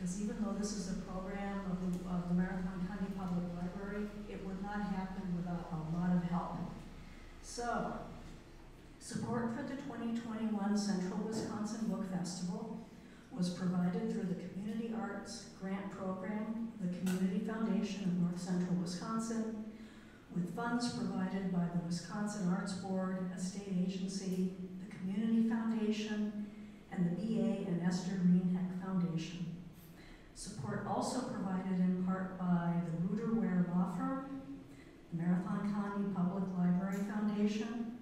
because even though this is a program of the, of the Marathon County Public Library, it would not happen without a lot of help. So, support for the 2021 Central Wisconsin Book Festival was provided through the Community Arts Grant Program, the Community Foundation of North Central Wisconsin, with funds provided by the Wisconsin Arts Board, a state agency, the Community Foundation, and the B.A. and Esther Greenheck Foundation. Support also provided in part by the Ruder Ware Law Firm, the Marathon County Public Library Foundation,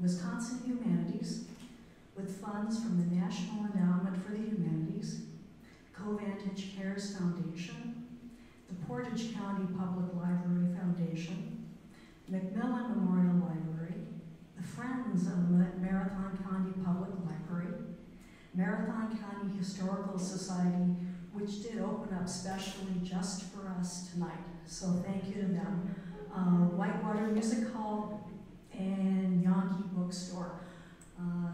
Wisconsin Humanities, with funds from the National Endowment for the Humanities, Covantage Cares Foundation, the Portage County Public Library Foundation, McMillan Memorial Library, the Friends of the Marathon County Public Library, Marathon County Historical Society, which did open up specially just for us tonight. So thank you to them. Uh, Whitewater Music Hall and Janke Bookstore. Uh,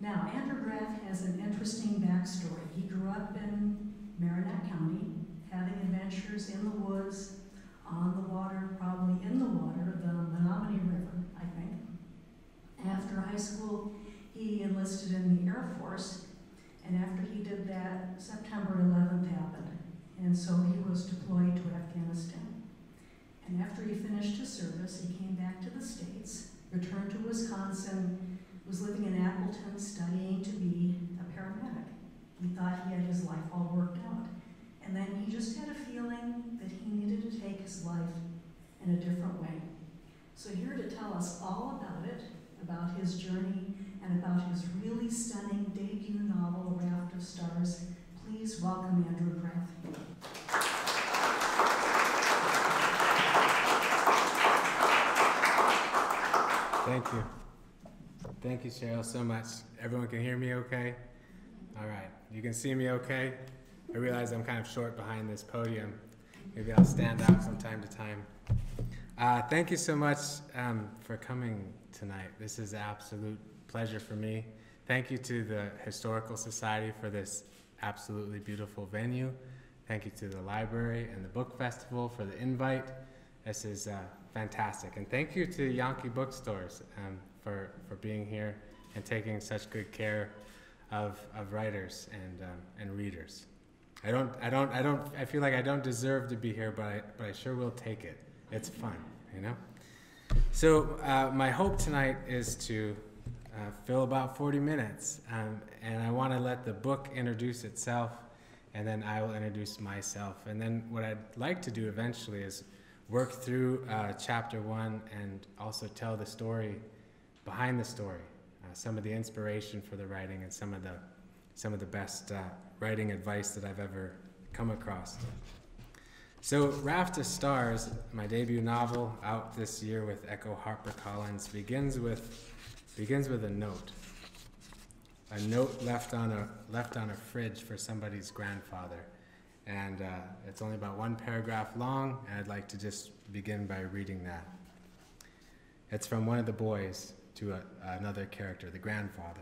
now, Andrew Graff has an interesting backstory. He grew up in Marinette County, having adventures in the woods, on the water, probably in the water, the Menominee River, I think. After high school, he enlisted in the Air Force, and after he did that, September 11th happened, and so he was deployed to Afghanistan. And after he finished his service, he came back to the States, returned to Wisconsin, was living in Appleton studying to be a paramedic. He thought he had his life all worked out. And then he just had a feeling that he needed to take his life in a different way. So here to tell us all about it, about his journey, and about his really stunning debut novel, Raft of Stars, please welcome Andrew Graff. Thank you. Thank you, Cheryl, so much. Everyone can hear me okay? All right. You can see me okay? I realize I'm kind of short behind this podium. Maybe I'll stand out from time to time. Uh, thank you so much um, for coming tonight. This is absolute pleasure for me. Thank you to the Historical Society for this absolutely beautiful venue. Thank you to the library and the book festival for the invite. This is uh, fantastic. And thank you to Janke Bookstores um, for, for being here and taking such good care of, of writers and, um, and readers. I don't, I don't, I don't, I feel like I don't deserve to be here, but I, but I sure will take it. It's fun, you know? So uh, my hope tonight is to uh, fill about 40 minutes, um, and I want to let the book introduce itself, and then I will introduce myself. And then what I'd like to do eventually is work through uh, chapter one and also tell the story behind the story, uh, some of the inspiration for the writing and some of the some of the best uh, writing advice that I've ever come across. So, Raft of Stars, my debut novel out this year with Ecco HarperCollins, begins with begins with a note. A note left on a left on a fridge for somebody's grandfather and uh, it's only about one paragraph long, and I'd like to just begin by reading that. It's from one of the boys to a, another character, the grandfather.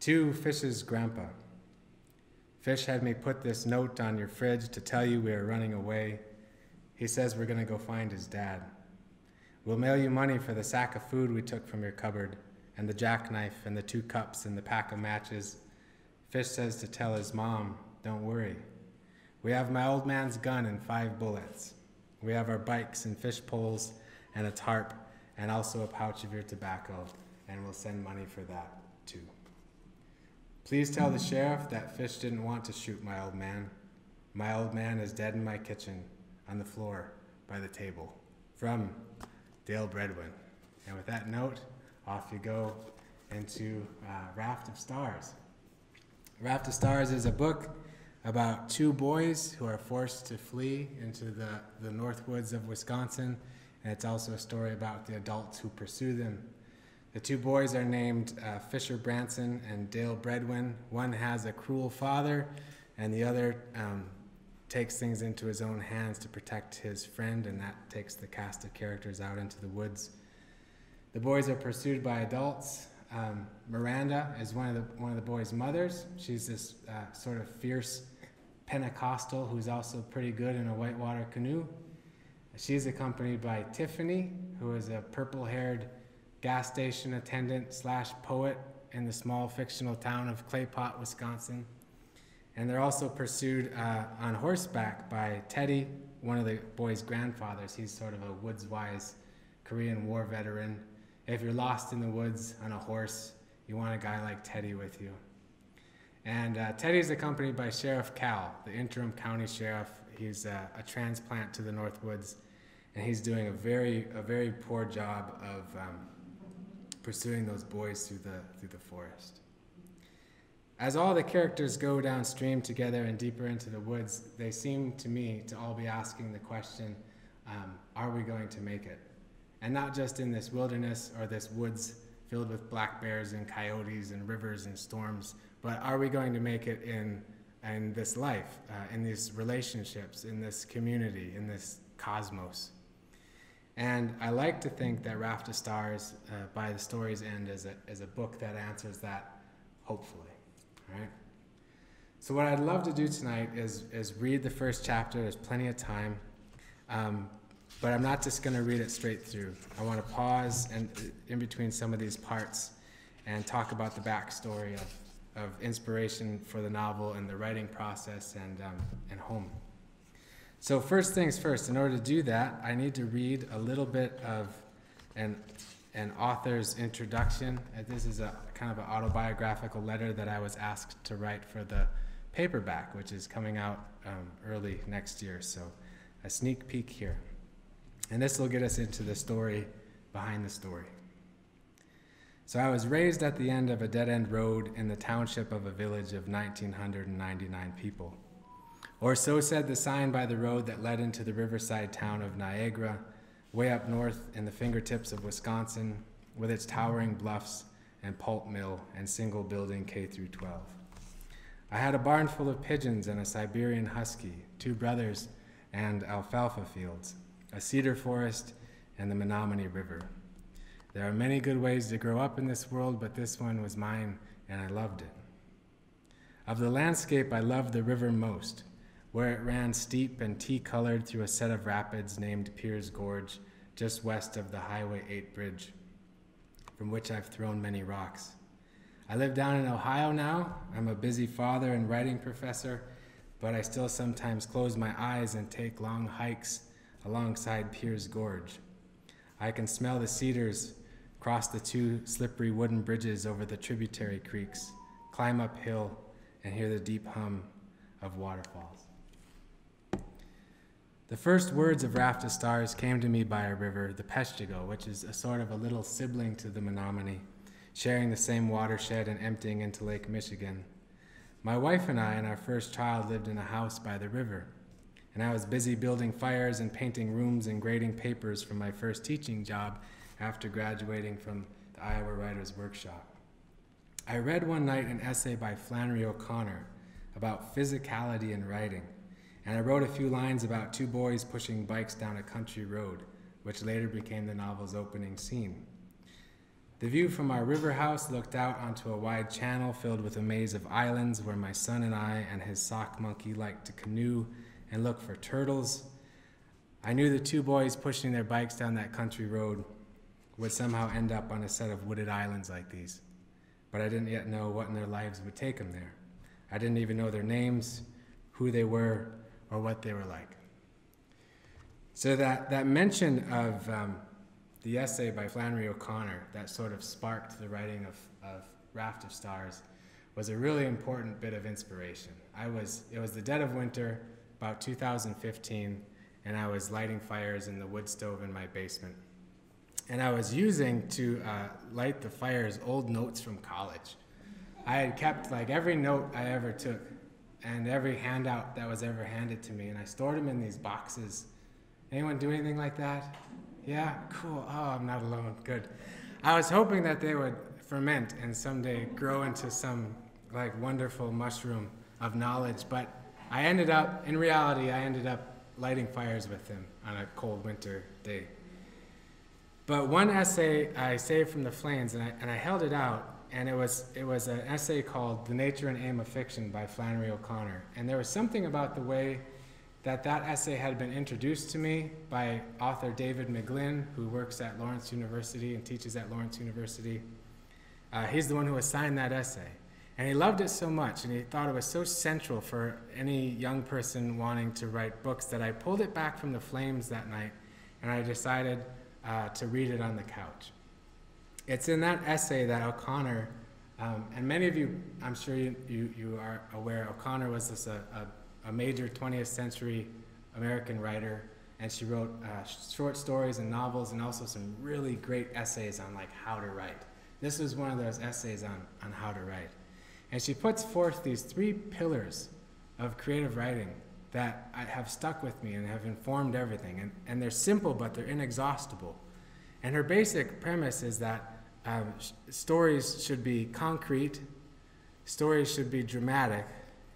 To Fish's grandpa. Fish had me put this note on your fridge to tell you we are running away. He says we're going to go find his dad. We'll mail you money for the sack of food we took from your cupboard, and the jackknife, and the two cups, and the pack of matches. Fish says to tell his mom, don't worry, we have my old man's gun and five bullets. We have our bikes and fish poles and a tarp and also a pouch of your tobacco, and we'll send money for that too. Please tell the sheriff that Fish didn't want to shoot my old man. My old man is dead in my kitchen, on the floor, by the table. From Dale Bredwin. And with that note, off you go into uh, Raft of Stars. Raft of Stars is a book about two boys who are forced to flee into the, the north woods of Wisconsin. And it's also a story about the adults who pursue them. The two boys are named uh, Fisher Branson and Dale Bredwin. One has a cruel father, and the other um, takes things into his own hands to protect his friend, and that takes the cast of characters out into the woods. The boys are pursued by adults. Um, Miranda is one of the one of the boys' mothers. She's this uh, sort of fierce Pentecostal who's also pretty good in a whitewater canoe. She's accompanied by Tiffany, who is a purple-haired gas station attendant slash poet in the small fictional town of Claypot, Wisconsin. And they're also pursued uh, on horseback by Teddy, one of the boys' grandfathers. He's sort of a woods wise Korean War veteran. If you're lost in the woods on a horse, you want a guy like Teddy with you. And uh, Teddy's accompanied by Sheriff Cal, the interim county sheriff. He's uh, a transplant to the Northwoods, and he's doing a very, a very poor job of um, pursuing those boys through the, through the forest. As all the characters go downstream together and deeper into the woods, they seem to me to all be asking the question um, are we going to make it? And not just in this wilderness or this woods filled with black bears and coyotes and rivers and storms, but are we going to make it in, in this life, uh, in these relationships, in this community, in this cosmos? And I like to think that Raft of Stars, uh, by the story's end, is a, is a book that answers that hopefully right? So what I'd love to do tonight is, is read the first chapter. There's plenty of time. Um, but I'm not just going to read it straight through. I want to pause and in between some of these parts and talk about the backstory of, of inspiration for the novel and the writing process and, um, and home. So first things first, in order to do that, I need to read a little bit of an an author's introduction. Uh, this is a kind of an autobiographical letter that I was asked to write for the paperback, which is coming out um, early next year. So, a sneak peek here. And this will get us into the story behind the story. So, I was raised at the end of a dead end road in the township of a village of 1,999 people. Or so said the sign by the road that led into the riverside town of Niagara way up north in the fingertips of Wisconsin, with its towering bluffs and pulp mill and single building K through 12. I had a barn full of pigeons and a Siberian husky, two brothers, and alfalfa fields, a cedar forest, and the Menominee River. There are many good ways to grow up in this world, but this one was mine, and I loved it. Of the landscape, I loved the river most where it ran steep and tea colored through a set of rapids named Piers Gorge, just west of the Highway 8 bridge, from which I've thrown many rocks. I live down in Ohio now. I'm a busy father and writing professor, but I still sometimes close my eyes and take long hikes alongside Piers Gorge. I can smell the cedars cross the two slippery wooden bridges over the tributary creeks, climb uphill, and hear the deep hum of waterfalls. The first words of Raft of Stars came to me by a river, the Peshtigo, which is a sort of a little sibling to the Menominee, sharing the same watershed and emptying into Lake Michigan. My wife and I and our first child lived in a house by the river, and I was busy building fires and painting rooms and grading papers for my first teaching job after graduating from the Iowa Writers Workshop. I read one night an essay by Flannery O'Connor about physicality in writing and I wrote a few lines about two boys pushing bikes down a country road, which later became the novel's opening scene. The view from our river house looked out onto a wide channel filled with a maze of islands where my son and I and his sock monkey liked to canoe and look for turtles. I knew the two boys pushing their bikes down that country road would somehow end up on a set of wooded islands like these, but I didn't yet know what in their lives would take them there. I didn't even know their names, who they were, or what they were like. So that, that mention of um, the essay by Flannery O'Connor that sort of sparked the writing of, of Raft of Stars was a really important bit of inspiration. I was, it was the dead of winter, about 2015, and I was lighting fires in the wood stove in my basement. And I was using to uh, light the fires old notes from college. I had kept like every note I ever took and every handout that was ever handed to me, and I stored them in these boxes. Anyone do anything like that? Yeah, cool. Oh, I'm not alone. Good. I was hoping that they would ferment and someday grow into some like wonderful mushroom of knowledge, but I ended up, in reality, I ended up lighting fires with them on a cold winter day. But one essay I saved from the flames, and I, and I held it out, and it was, it was an essay called The Nature and Aim of Fiction by Flannery O'Connor. And there was something about the way that that essay had been introduced to me by author David McGlynn, who works at Lawrence University and teaches at Lawrence University. Uh, he's the one who assigned that essay. And he loved it so much, and he thought it was so central for any young person wanting to write books that I pulled it back from the flames that night, and I decided uh, to read it on the couch. It's in that essay that O'Connor, um, and many of you, I'm sure you, you, you are aware, O'Connor was this, a, a, a, major 20th century American writer, and she wrote uh, short stories and novels, and also some really great essays on like how to write. This was one of those essays on, on how to write. And she puts forth these three pillars of creative writing that have stuck with me and have informed everything. And, and they're simple, but they're inexhaustible. And her basic premise is that um, stories should be concrete, stories should be dramatic,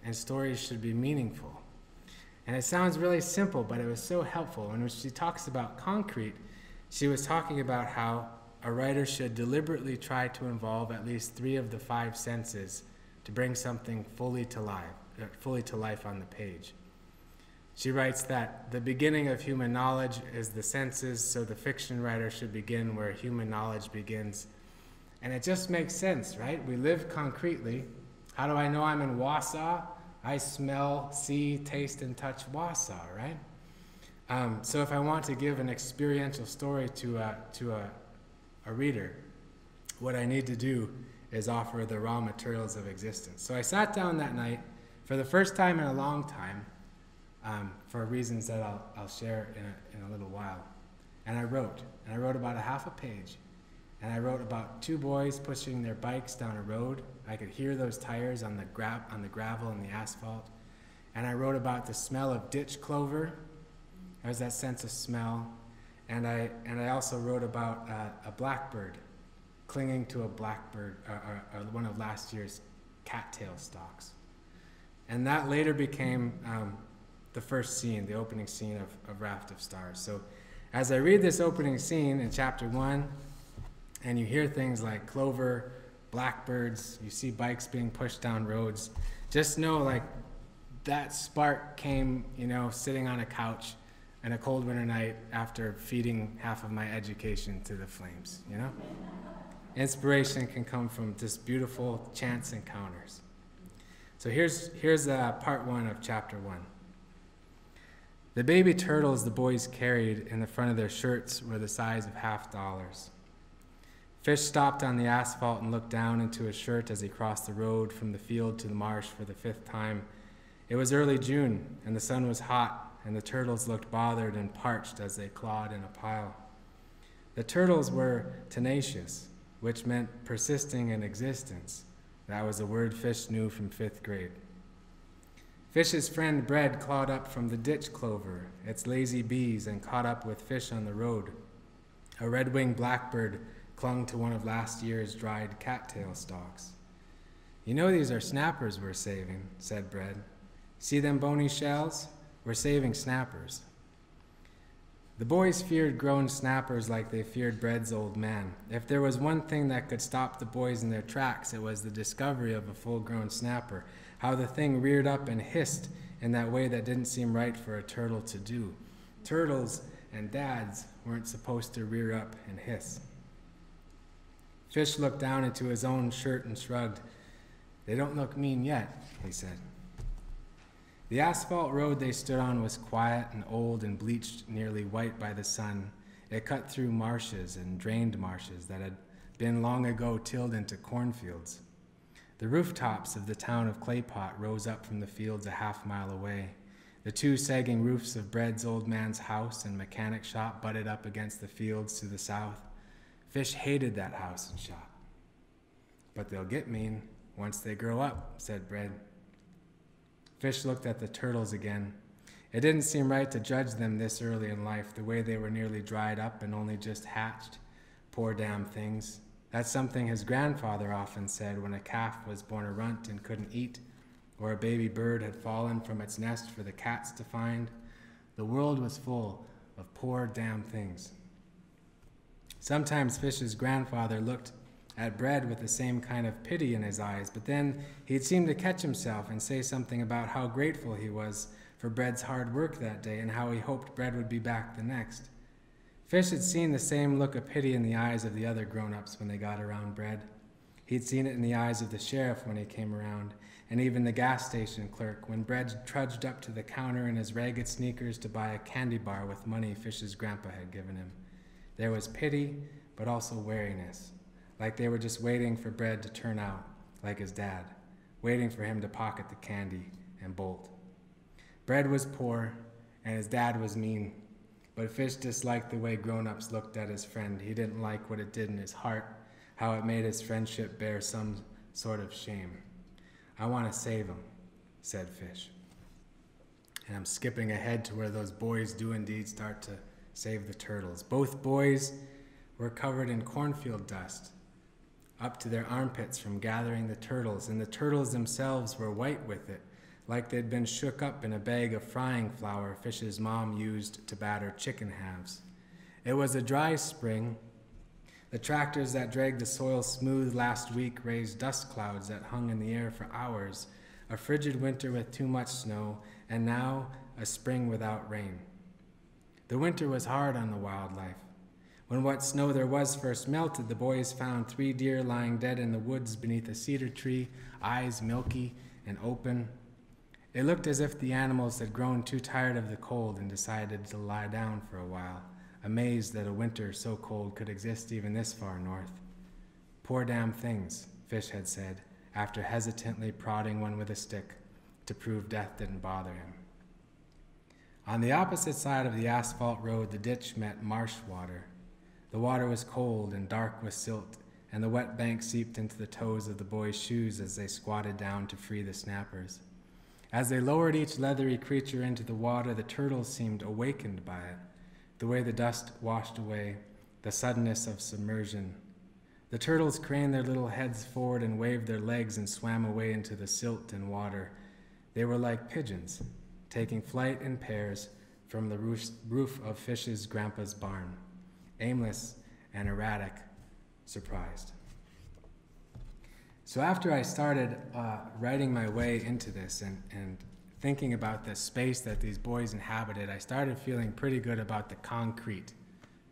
and stories should be meaningful. And it sounds really simple, but it was so helpful. And when she talks about concrete, she was talking about how a writer should deliberately try to involve at least three of the five senses to bring something fully to life, uh, fully to life on the page. She writes that the beginning of human knowledge is the senses, so the fiction writer should begin where human knowledge begins. And it just makes sense, right? We live concretely. How do I know I'm in Wausau? I smell, see, taste, and touch Wausau, right? Um, so if I want to give an experiential story to a, to a, a reader, what I need to do is offer the raw materials of existence. So I sat down that night for the first time in a long time, um, for reasons that I'll, I'll share in a, in a little while. And I wrote, and I wrote about a half a page. And I wrote about two boys pushing their bikes down a road. I could hear those tires on the, gra- on the gravel and the asphalt. And I wrote about the smell of ditch clover. There's that sense of smell. And I, and I also wrote about uh, a blackbird clinging to a blackbird, or, or, or one of last year's cattail stalks. And that later became um, the first scene, the opening scene of, of Raft of Stars. So as I read this opening scene in chapter one, and you hear things like clover, blackbirds, you see bikes being pushed down roads, just know like that spark came, you know, sitting on a couch in a cold winter night after feeding half of my education to the flames, you know? Inspiration can come from just beautiful chance encounters. So here's, here's uh, part one of chapter one. The baby turtles the boys carried in the front of their shirts were the size of half dollars. Fish stopped on the asphalt and looked down into his shirt as he crossed the road from the field to the marsh for the fifth time. It was early June, and the sun was hot, and the turtles looked bothered and parched as they clawed in a pile. The turtles were tenacious which meant persisting in existence. That was a word Fish knew from fifth grade. Fish's friend Bread clawed up from the ditch clover, its lazy bees, and caught up with Fish on the road. A red winged blackbird clung to one of last year's dried cattail stalks. You know these are snappers we're saving, said Bread. See them bony shells? We're saving snappers. The boys feared grown snappers like they feared Bread's old man. If there was one thing that could stop the boys in their tracks, it was the discovery of a full grown snapper. How the thing reared up and hissed in that way that didn't seem right for a turtle to do. Turtles and dads weren't supposed to rear up and hiss. Fish looked down into his own shirt and shrugged. They don't look mean yet, he said. The asphalt road they stood on was quiet and old and bleached nearly white by the sun. It cut through marshes and drained marshes that had been long ago tilled into cornfields. The rooftops of the town of Claypot rose up from the fields a half mile away. The two sagging roofs of Bread's old man's house and mechanic shop butted up against the fields to the south. Fish hated that house and shop. But they'll get mean once they grow up, said Bread. Fish looked at the turtles again. It didn't seem right to judge them this early in life, the way they were nearly dried up and only just hatched. Poor damn things. That's something his grandfather often said when a calf was born a runt and couldn't eat, or a baby bird had fallen from its nest for the cats to find. The world was full of poor damn things. Sometimes Fish's grandfather looked at Bread with the same kind of pity in his eyes, but then he'd seem to catch himself and say something about how grateful he was for Bread's hard work that day and how he hoped Bread would be back the next. Fish had seen the same look of pity in the eyes of the other grown ups when they got around Bread. He'd seen it in the eyes of the sheriff when he came around, and even the gas station clerk when Bread trudged up to the counter in his ragged sneakers to buy a candy bar with money Fish's grandpa had given him. There was pity, but also wariness, like they were just waiting for Bread to turn out, like his dad, waiting for him to pocket the candy and bolt. Bread was poor, and his dad was mean, but Fish disliked the way grown ups looked at his friend. He didn't like what it did in his heart, how it made his friendship bear some sort of shame. I want to save him, said Fish. And I'm skipping ahead to where those boys do indeed start to save the turtles. Both boys were covered in cornfield dust up to their armpits from gathering the turtles, and the turtles themselves were white with it, like they'd been shook up in a bag of frying flour Fish's mom used to batter chicken halves. It was a dry spring. The tractors that dragged the soil smooth last week raised dust clouds that hung in the air for hours, a frigid winter with too much snow, and now a spring without rain. The winter was hard on the wildlife. When what snow there was first melted, the boys found three deer lying dead in the woods beneath a cedar tree, eyes milky and open. It looked as if the animals had grown too tired of the cold and decided to lie down for a while, amazed that a winter so cold could exist even this far north. Poor damn things, Fish had said, after hesitantly prodding one with a stick to prove death didn't bother him. On the opposite side of the asphalt road, the ditch met marsh water. The water was cold and dark with silt, and the wet bank seeped into the toes of the boys' shoes as they squatted down to free the snappers. As they lowered each leathery creature into the water, the turtles seemed awakened by it, the way the dust washed away, the suddenness of submersion. The turtles craned their little heads forward and waved their legs and swam away into the silt and water. They were like pigeons, taking flight in pairs from the roof of Fish's grandpa's barn, aimless and erratic, surprised. So after I started uh, writing my way into this and, and thinking about the space that these boys inhabited, I started feeling pretty good about the concrete,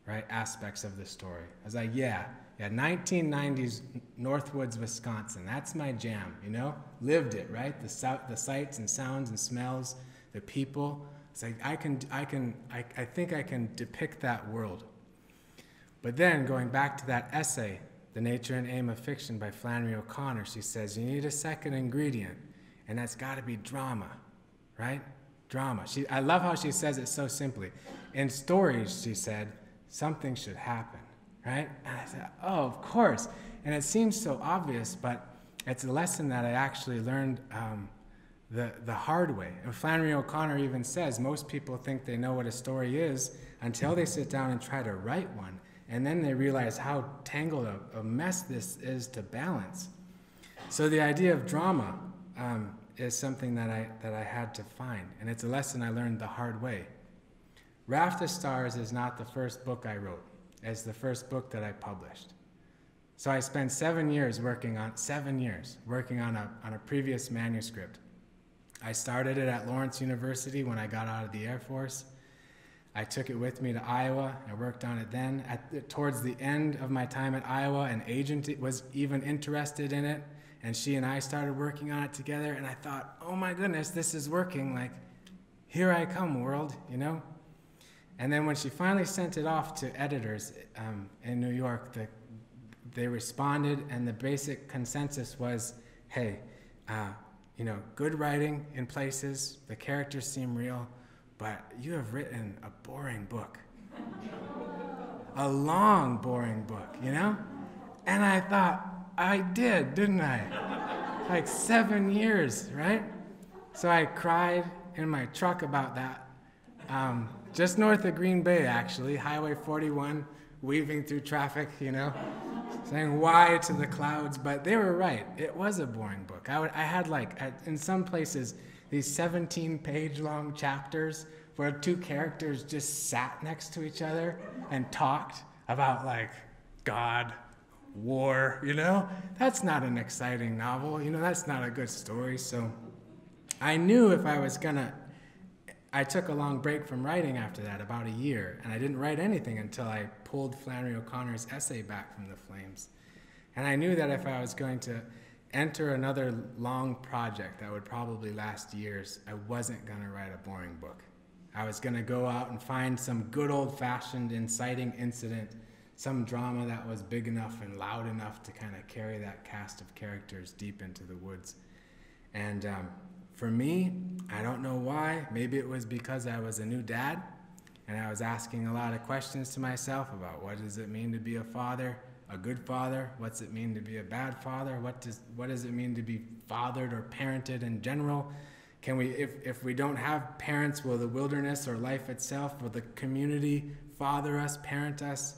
right, aspects of the story. I was like, yeah, yeah, 1990s Northwoods, Wisconsin. That's my jam, you know? Lived it, right? The, so- the sights and sounds and smells the people. It's like I can, I can, I, I think I can depict that world. But then going back to that essay, The Nature and Aim of Fiction by Flannery O'Connor, she says you need a second ingredient, and that's got to be drama, right? Drama. She, I love how she says it so simply. In stories, she said, something should happen, right? And I said, oh, of course. And it seems so obvious, but it's a lesson that I actually learned. Um, the, the hard way. And Flannery O'Connor even says most people think they know what a story is until they sit down and try to write one. And then they realize how tangled a, a mess this is to balance. So the idea of drama um, is something that I, that I had to find. And it's a lesson I learned the hard way. Raft of Stars is not the first book I wrote. It's the first book that I published. So I spent seven years working on seven years working on a, on a previous manuscript. I started it at Lawrence University when I got out of the Air Force. I took it with me to Iowa. I worked on it then. At, towards the end of my time at Iowa, an agent was even interested in it, and she and I started working on it together. And I thought, oh my goodness, this is working. Like, here I come, world, you know? And then when she finally sent it off to editors um, in New York, the, they responded, and the basic consensus was hey, uh, you know, good writing in places, the characters seem real, but you have written a boring book. a long, boring book, you know? And I thought, I did, didn't I? like seven years, right? So I cried in my truck about that. Um, just north of Green Bay, actually, Highway 41, weaving through traffic, you know, saying why to the clouds. But they were right. It was a boring book. I, would, I had like, at, in some places, these 17 page long chapters where two characters just sat next to each other and talked about like God, war, you know? That's not an exciting novel. You know, that's not a good story. So I knew if I was gonna, I took a long break from writing after that, about a year, and I didn't write anything until I pulled Flannery O'Connor's essay back from the flames. And I knew that if I was going to enter another long project that would probably last years, I wasn't gonna write a boring book. I was gonna go out and find some good old fashioned inciting incident some drama that was big enough and loud enough to kind of carry that cast of characters deep into the woods. And um, for me, I don't know why. Maybe it was because I was a new dad and I was asking a lot of questions to myself about what does it mean to be a father, a good father? What's it mean to be a bad father? What does, what does it mean to be fathered or parented in general? Can we, if, if we don't have parents, will the wilderness or life itself, will the community father us, parent us?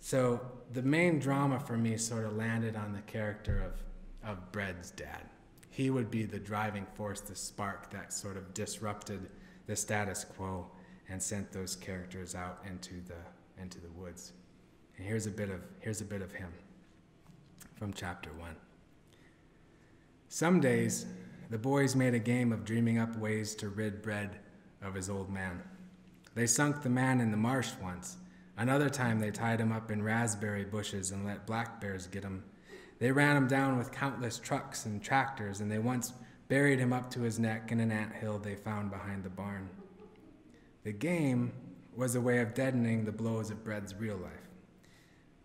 So the main drama for me sort of landed on the character of, of Bread's dad. He would be the driving force, the spark that sort of disrupted the status quo and sent those characters out into the, into the woods. And here's a bit of, here's a bit of him from chapter one. Some days, the boys made a game of dreaming up ways to rid Bread of his old man. They sunk the man in the marsh once Another time they tied him up in raspberry bushes and let black bears get him. They ran him down with countless trucks and tractors, and they once buried him up to his neck in an ant hill they found behind the barn. The game was a way of deadening the blows of Bread's real life.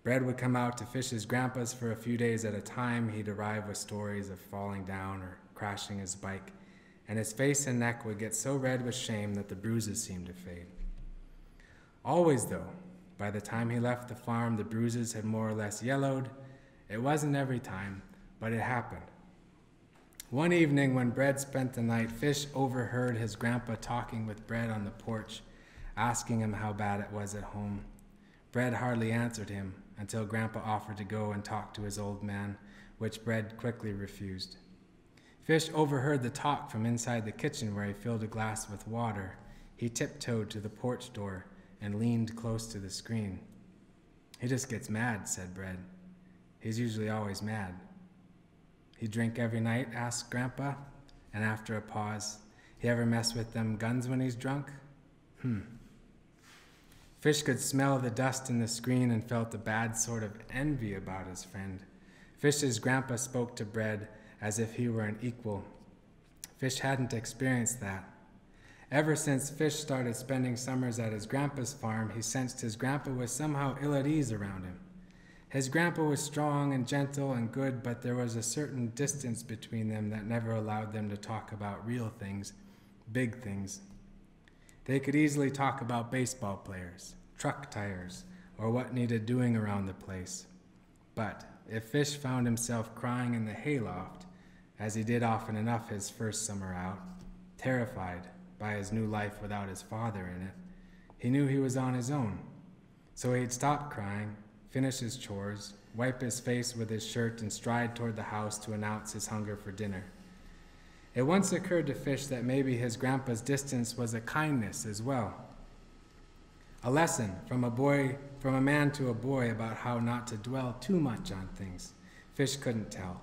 Bread would come out to fish his grandpa's for a few days at a time. He'd arrive with stories of falling down or crashing his bike, and his face and neck would get so red with shame that the bruises seemed to fade. Always, though, by the time he left the farm, the bruises had more or less yellowed. It wasn't every time, but it happened. One evening, when Bread spent the night, Fish overheard his grandpa talking with Bread on the porch, asking him how bad it was at home. Bread hardly answered him until Grandpa offered to go and talk to his old man, which Bread quickly refused. Fish overheard the talk from inside the kitchen where he filled a glass with water. He tiptoed to the porch door and leaned close to the screen. He just gets mad, said Bread. He's usually always mad. He drink every night? asked Grandpa, and after a pause, he ever mess with them guns when he's drunk? Hmm. Fish could smell the dust in the screen and felt a bad sort of envy about his friend. Fish's grandpa spoke to Bread as if he were an equal. Fish hadn't experienced that. Ever since Fish started spending summers at his grandpa's farm, he sensed his grandpa was somehow ill at ease around him. His grandpa was strong and gentle and good, but there was a certain distance between them that never allowed them to talk about real things, big things. They could easily talk about baseball players, truck tires, or what needed doing around the place. But if Fish found himself crying in the hayloft, as he did often enough his first summer out, terrified, by his new life without his father in it, he knew he was on his own. So he'd stop crying, finish his chores, wipe his face with his shirt, and stride toward the house to announce his hunger for dinner. It once occurred to Fish that maybe his grandpa's distance was a kindness as well. A lesson from a boy, from a man to a boy about how not to dwell too much on things. Fish couldn't tell.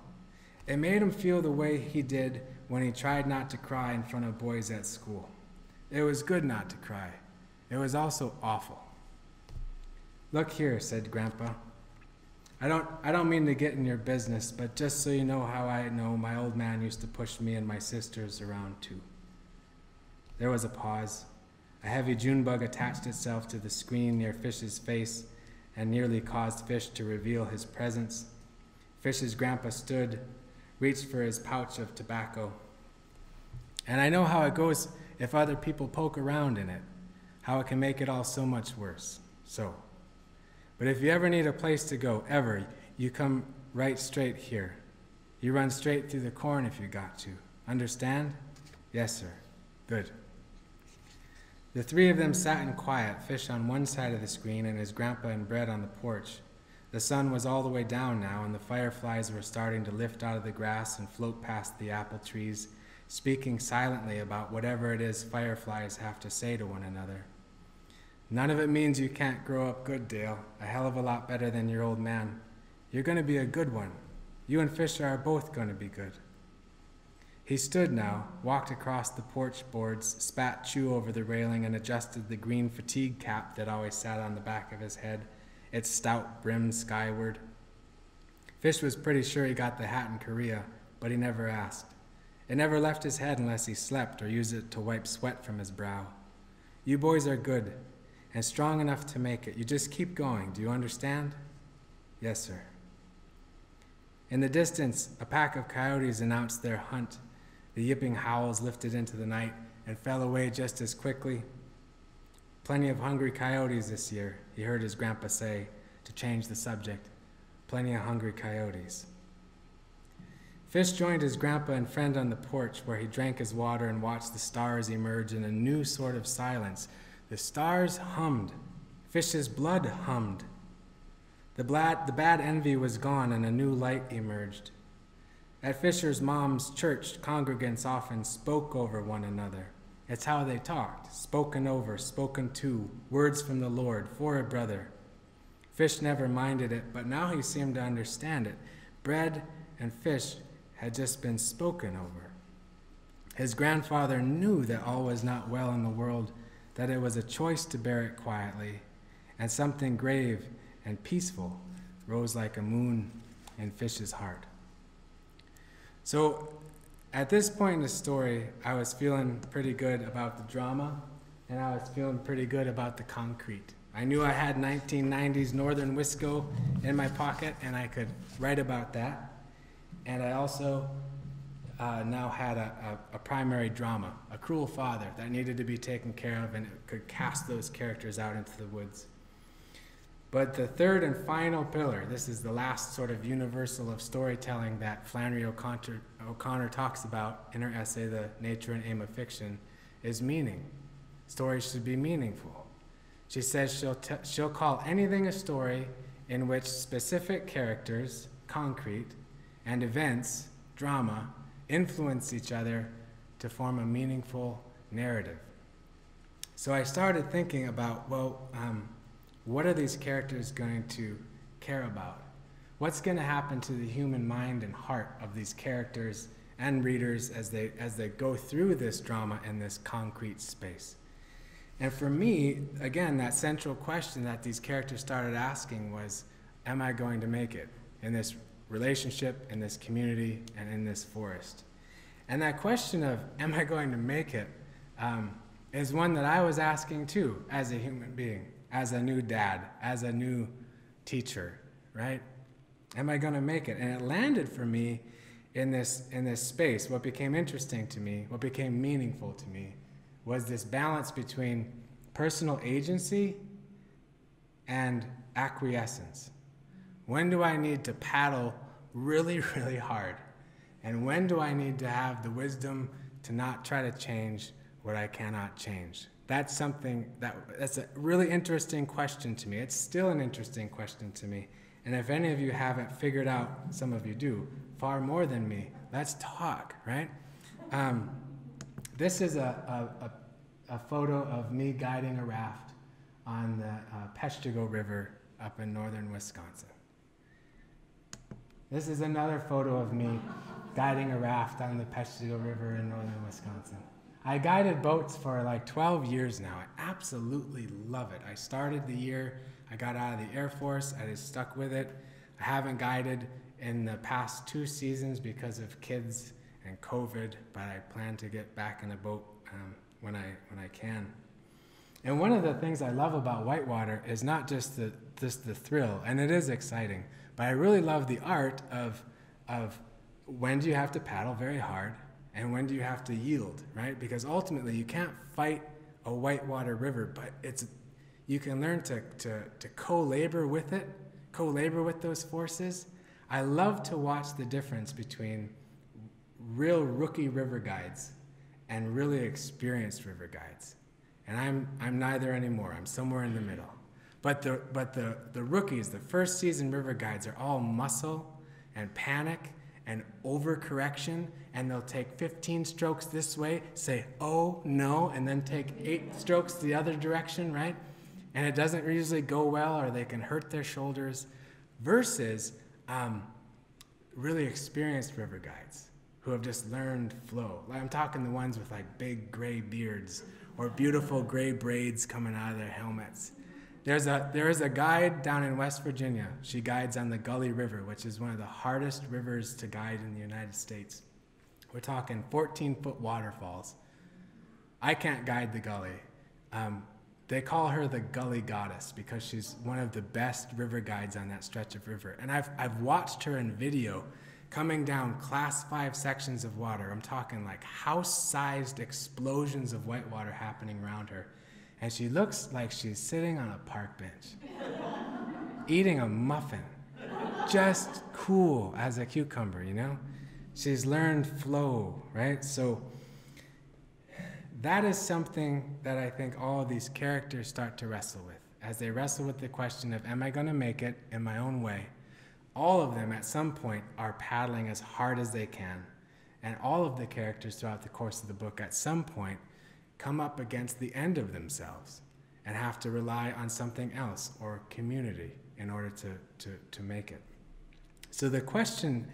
It made him feel the way he did when he tried not to cry in front of boys at school. It was good not to cry. It was also awful. Look here, said Grandpa. I don't, I don't mean to get in your business, but just so you know how I know, my old man used to push me and my sisters around too. There was a pause. A heavy June bug attached itself to the screen near Fish's face and nearly caused Fish to reveal his presence. Fish's grandpa stood, reached for his pouch of tobacco. And I know how it goes if other people poke around in it, how it can make it all so much worse. So, but if you ever need a place to go, ever, you come right straight here. You run straight through the corn if you got to. Understand? Yes, sir. Good. The three of them sat in quiet, Fish on one side of the screen and his grandpa and Bread on the porch. The sun was all the way down now, and the fireflies were starting to lift out of the grass and float past the apple trees, speaking silently about whatever it is fireflies have to say to one another. None of it means you can't grow up good, Dale. A hell of a lot better than your old man. You're going to be a good one. You and Fisher are both going to be good. He stood now, walked across the porch boards, spat chew over the railing, and adjusted the green fatigue cap that always sat on the back of his head, its stout brim skyward. Fish was pretty sure he got the hat in Korea, but he never asked. It never left his head unless he slept or used it to wipe sweat from his brow. You boys are good and strong enough to make it. You just keep going. Do you understand? Yes, sir. In the distance, a pack of coyotes announced their hunt. The yipping howls lifted into the night and fell away just as quickly. Plenty of hungry coyotes this year, he heard his grandpa say to change the subject. Plenty of hungry coyotes. Fish joined his grandpa and friend on the porch where he drank his water and watched the stars emerge in a new sort of silence. The stars hummed. Fish's blood hummed. The, bad, the bad envy was gone and a new light emerged. At Fisher's mom's church, congregants often spoke over one another. It's how they talked spoken over, spoken to, words from the Lord for a brother. Fish never minded it, but now he seemed to understand it. Bread and fish had just been spoken over. His grandfather knew that all was not well in the world, that it was a choice to bear it quietly, and something grave and peaceful rose like a moon in Fish's heart. So at this point in the story, I was feeling pretty good about the drama, and I was feeling pretty good about the concrete. I knew I had 1990s Northern Wisco in my pocket, and I could write about that. And I also uh, now had a, a, a, primary drama, a cruel father that needed to be taken care of, and it could cast those characters out into the woods. But the third and final pillar, this is the last sort of universal of storytelling that Flannery O'Connor, O'Connor talks about in her essay, The Nature and Aim of Fiction, is meaning. Stories should be meaningful. She says she'll, she'll call anything a story in which specific characters, concrete, and events, drama, influence each other to form a meaningful narrative. So I started thinking about, well, um, what are these characters going to care about? What's going to happen to the human mind and heart of these characters and readers as they, as they go through this drama in this concrete space? And for me, again, that central question that these characters started asking was Am I going to make it in this relationship, in this community, and in this forest? And that question of Am I going to make it um, is one that I was asking too as a human being as a new dad, as a new teacher, right? Am I going to make it? And it landed for me in this in this space. What became interesting to me, what became meaningful to me, was this balance between personal agency and acquiescence. When do I need to paddle really, really hard? And when do I need to have the wisdom to not try to change what I cannot change? that's something that that's a really interesting question to me. It's still an interesting question to me. And if any of you haven't figured out, some of you do, far more than me, let's talk, right? Um, this is a, a, a, photo of me guiding a raft on the uh, Peshtigo River up in northern Wisconsin. This is another photo of me guiding a raft on the Peshtigo River in northern Wisconsin. I guided boats for like 12 years now. I absolutely love it. I started the year, I got out of the Air Force, I just stuck with it. I haven't guided in the past two seasons because of kids and COVID, but I plan to get back in a boat um, when, I, when I can. And one of the things I love about whitewater is not just the, just the thrill, and it is exciting, but I really love the art of, of when do you have to paddle very hard and when do you have to yield, right? Because ultimately you can't fight a whitewater river, but it's you can learn to, to, to co-labor with it, co-labor with those forces. I love to watch the difference between real rookie river guides and really experienced river guides. and I'm, I'm neither anymore. I'm somewhere in the middle. But the, but the, the rookies, the first season river guides, are all muscle and panic and overcorrection, and they'll take 15 strokes this way, say, oh no, and then take eight strokes the other direction, right? And it doesn't usually go well, or they can hurt their shoulders, versus um, really experienced river guides who have just learned flow. Like I'm talking the ones with like big gray beards or beautiful gray braids coming out of their helmets. There's a, there is a guide down in West Virginia. She guides on the Gauley River, which is one of the hardest rivers to guide in the United States. We're talking 14 foot waterfalls. I can't guide the Gauley. Um, they call her the Gauley goddess because she's one of the best river guides on that stretch of river. And I've, I've watched her in video coming down class five sections of water. I'm talking like house sized explosions of whitewater happening around her. And she looks like she's sitting on a park bench, eating a muffin, just cool as a cucumber, you know? She's learned flow, right? So that is something that I think all of these characters start to wrestle with. As they wrestle with the question of, am I going to make it in my own way? All of them at some point are paddling as hard as they can. And all of the characters throughout the course of the book at some point come up against the end of themselves and have to rely on something else or community in order to, to, to make it. So the question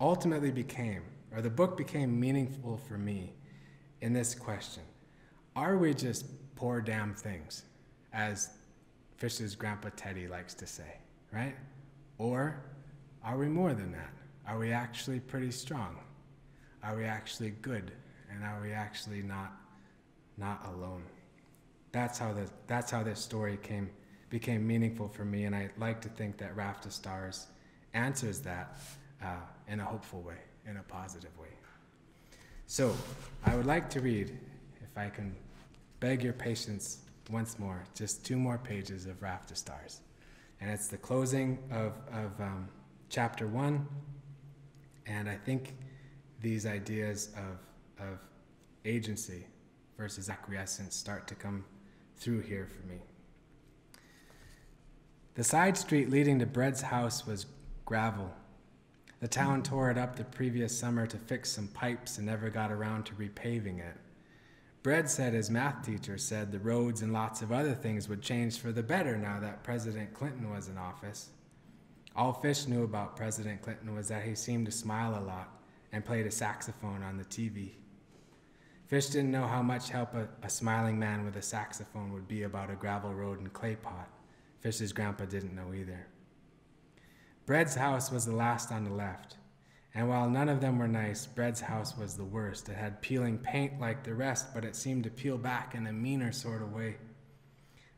ultimately became, or the book became meaningful for me in this question Are we just poor damn things, as Fish's grandpa Teddy likes to say, right? Or are we more than that? Are we actually pretty strong? Are we actually good? And are we actually not, not alone? That's how, the, that's how this story came, became meaningful for me, and I like to think that Raft of Stars answers that uh, in a hopeful way, in a positive way. So, I would like to read, if I can beg your patience once more, just two more pages of Raft of Stars. And it's the closing of, of um, chapter one. And I think these ideas of, of agency versus acquiescence start to come through here for me. The side street leading to Bread's house was gravel the town tore it up the previous summer to fix some pipes and never got around to repaving it. Bread said his math teacher said the roads and lots of other things would change for the better now that President Clinton was in office. All Fish knew about President Clinton was that he seemed to smile a lot and played a saxophone on the TV. Fish didn't know how much help a, a smiling man with a saxophone would be about a gravel road and clay pot. Fish's grandpa didn't know either. Bread's house was the last on the left. And while none of them were nice, Bread's house was the worst. It had peeling paint like the rest, but it seemed to peel back in a meaner sort of way.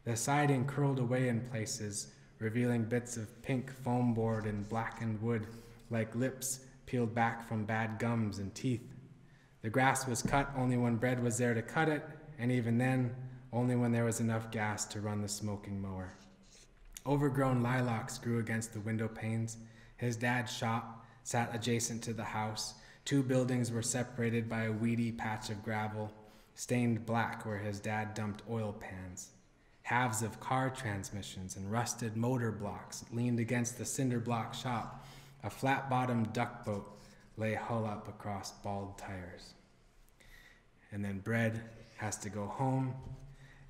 The siding curled away in places, revealing bits of pink foam board and blackened wood, like lips peeled back from bad gums and teeth. The grass was cut only when Bread was there to cut it, and even then, only when there was enough gas to run the smoking mower. Overgrown lilacs grew against the window panes. His dad's shop sat adjacent to the house. Two buildings were separated by a weedy patch of gravel, stained black where his dad dumped oil pans. Halves of car transmissions and rusted motor blocks leaned against the cinder block shop. A flat bottomed duck boat lay hull up across bald tires. And then bread has to go home,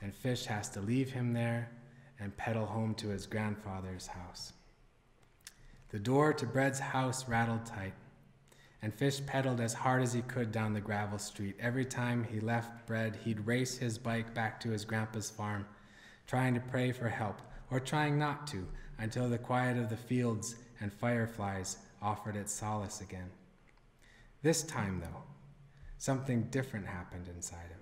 and fish has to leave him there and pedal home to his grandfather's house. The door to Bread's house rattled tight, and Fish pedaled as hard as he could down the gravel street. Every time he left Bread, he'd race his bike back to his grandpa's farm, trying to pray for help, or trying not to, until the quiet of the fields and fireflies offered its solace again. This time, though, something different happened inside him.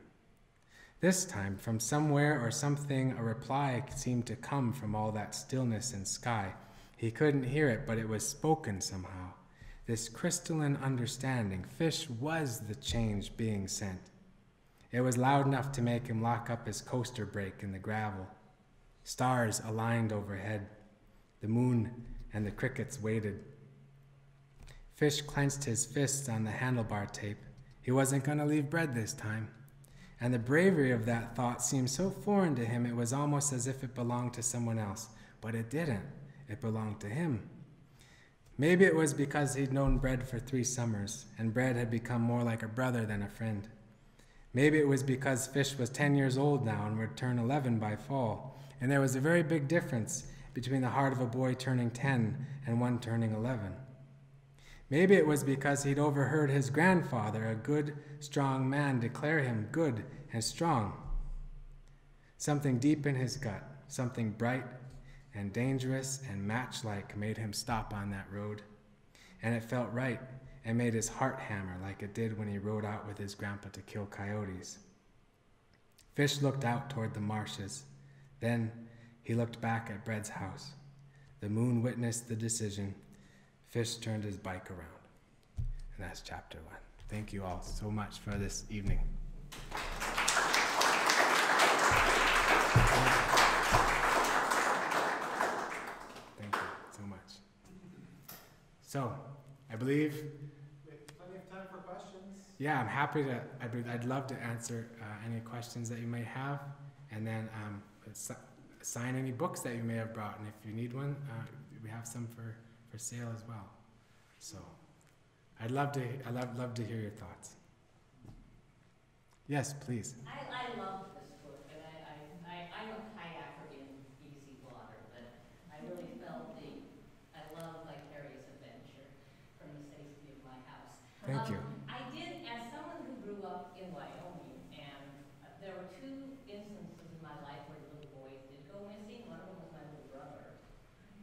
This time, from somewhere or something, a reply seemed to come from all that stillness and sky. He couldn't hear it, but it was spoken somehow. This crystalline understanding, fish was the change being sent. It was loud enough to make him lock up his coaster brake in the gravel. Stars aligned overhead. The moon and the crickets waited. Fish clenched his fists on the handlebar tape. He wasn't going to leave bread this time. And the bravery of that thought seemed so foreign to him, it was almost as if it belonged to someone else. But it didn't, it belonged to him. Maybe it was because he'd known Bread for three summers, and Bread had become more like a brother than a friend. Maybe it was because Fish was 10 years old now and would turn 11 by fall, and there was a very big difference between the heart of a boy turning 10 and one turning 11. Maybe it was because he'd overheard his grandfather, a good, strong man, declare him good and strong. Something deep in his gut, something bright and dangerous and matchlike, made him stop on that road. And it felt right and made his heart hammer like it did when he rode out with his grandpa to kill coyotes. Fish looked out toward the marshes. Then he looked back at Bread's house. The moon witnessed the decision. Fish turned his bike around. And that's chapter one. Thank you all so much for this evening. Thank you so much. So, I believe We have plenty of time for questions. yeah, I'm happy to. I'd, be, I'd love to answer uh, any questions that you may have, and then um, sign any books that you may have brought. And if you need one, uh, we have some for, for sale as well. So, I'd love to. I love love to hear your thoughts. Yes, please. I, I love this book, and I, I, I, I'm a kayaker in easy water, but I really felt the, I love vicarious adventure from the safety of my house. Thank Um, you. I did, as someone who grew up in Wyoming, and uh, there were two instances in my life where little boys did go missing. One of them was my little brother,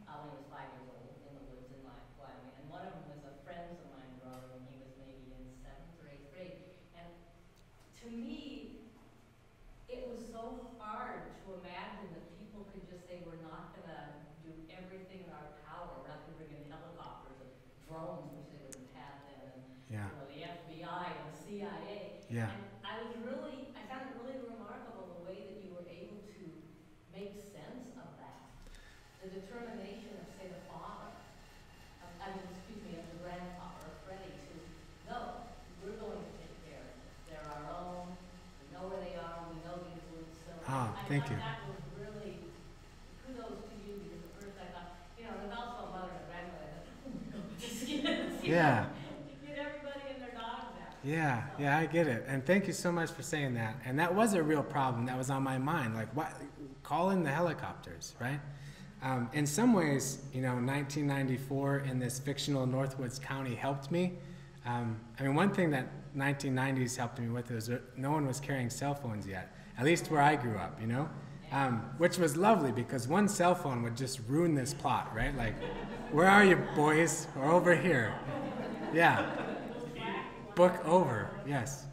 uh, when he was five years old, in the woods in my Wyoming, and one of them was a friend of mine brother when he was maybe in seventh or eighth grade. And to me, it was so hard to imagine that people could just say, we're not gonna do everything in our power, we're not gonna bring in helicopters and drones, which they wouldn't have then, and Yeah. you know, the FBI and the CIA. Yeah. And I was really, I found it really remarkable the way that you were able to make sense of that. The determination of, say, the father, of, I mean, excuse me, of the grandfather, of Freddie, to, no, we're going to take care of it. They're our own, we know where they are, we know these woods, so. Ah, I thank thought you. that was really, kudos to you, because at first I thought, you know, there's also a mother and a grandmother, that, oh my God, just kids, you Yeah. know, Get everybody and their dogs out. Yeah, yeah, I get it. And thank you so much for saying that. And that was a real problem that was on my mind. Like, what? Call in the helicopters, right? Um, in some ways, you know, 1994 in this fictional Northwoods County helped me. Um, I mean, one thing that 1990s helped me with that no one was carrying cell phones yet, at least where I grew up, you know? Um, which was lovely because one cell phone would just ruin this plot, right? Like, where are you, boys? We're over here. Yeah book over yes.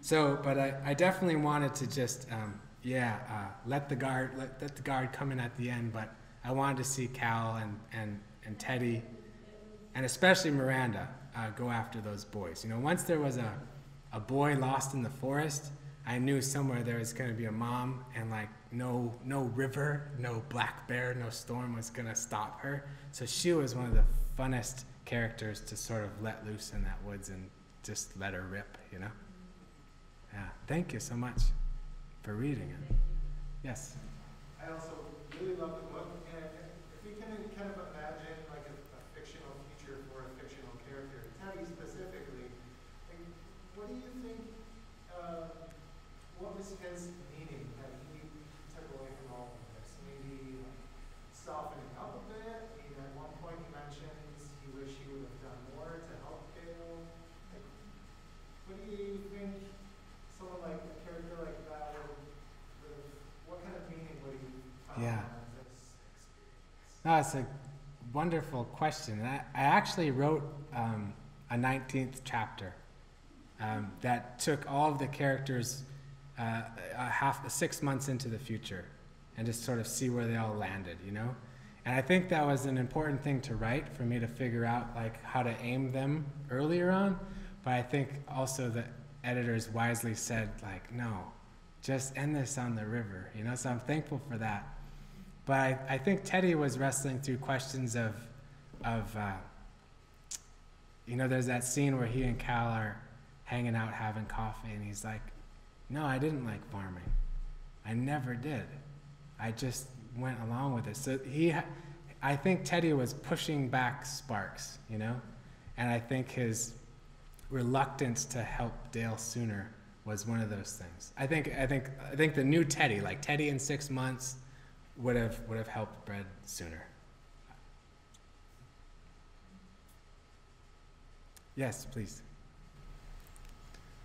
So but i, I definitely wanted to just um, yeah uh, let the guard let, let the guard come in at the end but i wanted to see cal and and, and teddy and especially miranda uh, go after those boys. You know once there was a, a boy lost in the forest i knew somewhere there was going to be a mom and like no no river no black bear no storm was going to stop her. So she was one of the funnest characters to sort of let loose in that woods and just let her rip, you know? Yeah, thank you so much for reading it. Yes. I also really love the book, and if we can kind of imagine like a, a fictional future for a fictional character, Teddy specifically, like, what do you think, uh, what was his meaning that he took away from all of this? Maybe like, softening up a bit? I mean, at one point he mentions he wished he would have done more to help Gail. Like, what do you think someone like, a character like that would, would have, what kind of meaning would he find Yeah. out of this experience? No, a wonderful question. And I, I actually wrote um, a 19th chapter um, that took all of the characters uh, a half, six months into the future and just sort of see where they all landed, you know? And I think that was an important thing to write for me to figure out like how to aim them earlier on. But I think also the editors wisely said like, no, just end this on the river, you know? So I'm thankful for that. But I, I think Teddy was wrestling through questions of, of uh, you know, there's that scene where he and Cal are hanging out having coffee, and he's like, No, I didn't like farming. I never did. I just went along with it. So he, I think Teddy was pushing back Sparks, you know, and I think his reluctance to help Dale sooner was one of those things. I think, I think, I think the new Teddy, like Teddy in six months, would have would have helped Bread sooner. Yes, please.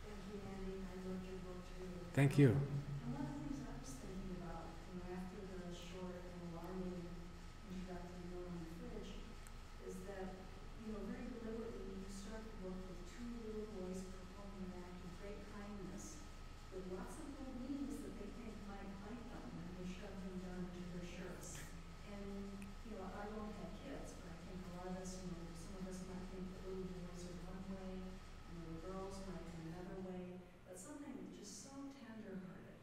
Thank you, Andy. I wrote your book too. Thank you. And one of the things I was thinking about, you know, after the short and alarming introductory note on the fridge, is that, you know, very deliberately, you start the book with two little boys performing an act of great kindness with lots of little meanings that they think might bite them, and they shove them down into their shirts. And, you know, I don't have kids, but I think a lot of us, you know, some of us might think that little boys are one way, and little girls might be another way, but something just so tender-hearted.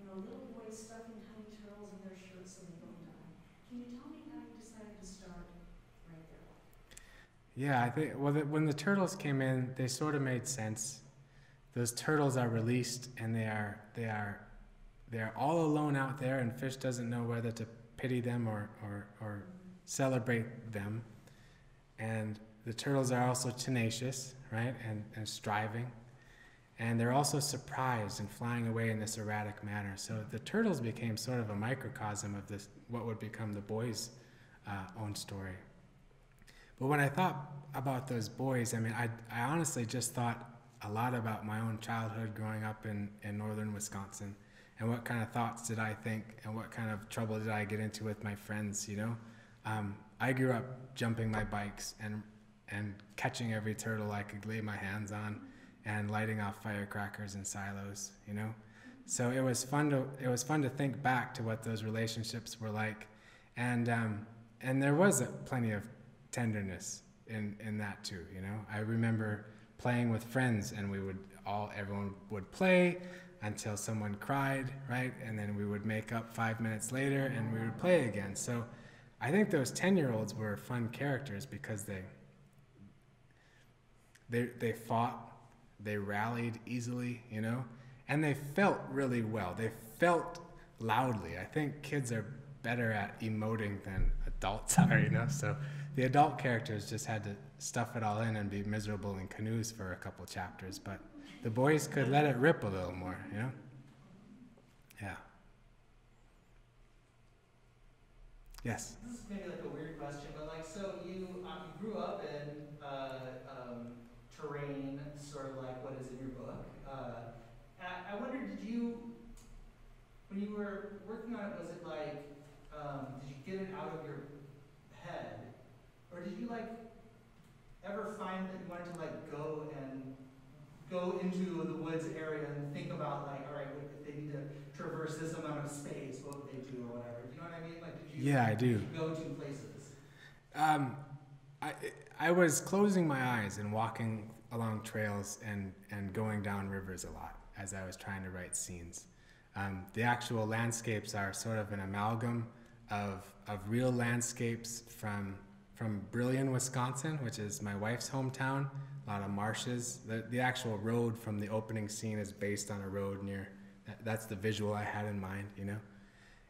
You know, little boys stuffing tiny turtles in their shirts so they don't die. Can you tell me how you decided to start right there? Yeah, I think well, the, when the turtles came in, they sort of made sense. Those turtles are released, and they are they are they are all alone out there, and fish doesn't know whether to pity them or or, or celebrate them. And the turtles are also tenacious, right, and, and striving. And they're also surprised and flying away in this erratic manner. So the turtles became sort of a microcosm of this, what would become the boys' uh, own story. But when I thought about those boys, I mean, I, I honestly just thought a lot about my own childhood growing up in, in northern Wisconsin and what kind of thoughts did I think and what kind of trouble did I get into with my friends, you know? Um, I grew up jumping my bikes and, and catching every turtle I could lay my hands on and lighting off firecrackers in silos, you know? So it was fun to, it was fun to think back to what those relationships were like. And, um, and there was a, plenty of tenderness in, in that too, you know? I remember playing with friends and we would all, everyone would play until someone cried, right? And then we would make up five minutes later and we would play again. So I think those 10 year olds were fun characters because they, they, they fought, they rallied easily, you know, and they felt really well. They felt loudly. I think kids are better at emoting than adults are, you know, so the adult characters just had to stuff it all in and be miserable in canoes for a couple chapters, but the boys could let it rip a little more, you know? Yeah. Yes. This is maybe like a weird question, but like, so you, um, you grew up in, uh, um, terrain, sort of like what is in your book. Uh, I, I wonder, did you, when you were working on it, was it like, um, did you get it out of your head? Or did you like ever find that you wanted to like go and go into the woods area and think about like, all right, if they need to traverse this amount of space, what would they do or whatever? Do you know what I mean? Like, did you? Yeah, I do. go to places. Um, I, I was closing my eyes and walking along trails and, and going down rivers a lot as I was trying to write scenes. Um, the actual landscapes are sort of an amalgam of, of real landscapes from, from Brillion, Wisconsin, which is my wife's hometown, a lot of marshes. The, the actual road from the opening scene is based on a road near, that, that's the visual I had in mind, you know?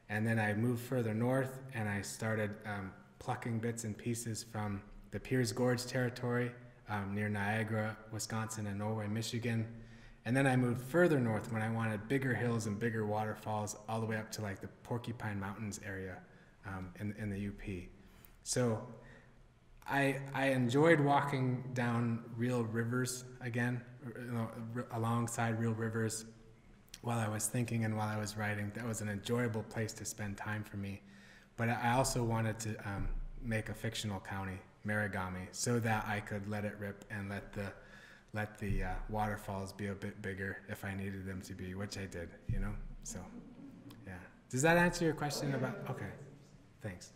And then I moved further north and I started um, plucking bits and pieces from the Piers Gorge territory um, near Niagara, Wisconsin, and Norway, Michigan. And then I moved further north when I wanted bigger hills and bigger waterfalls, all the way up to like the Porcupine Mountains area um, in, in the UP. So I, I enjoyed walking down real rivers again, you know, alongside real rivers while I was thinking and while I was writing. That was an enjoyable place to spend time for me. But I also wanted to um, make a fictional county, Marigami, so that I could let it rip and let the let the uh, waterfalls be a bit bigger if I needed them to be, which I did, you know. So, yeah. Does that answer your question about? Okay, thanks.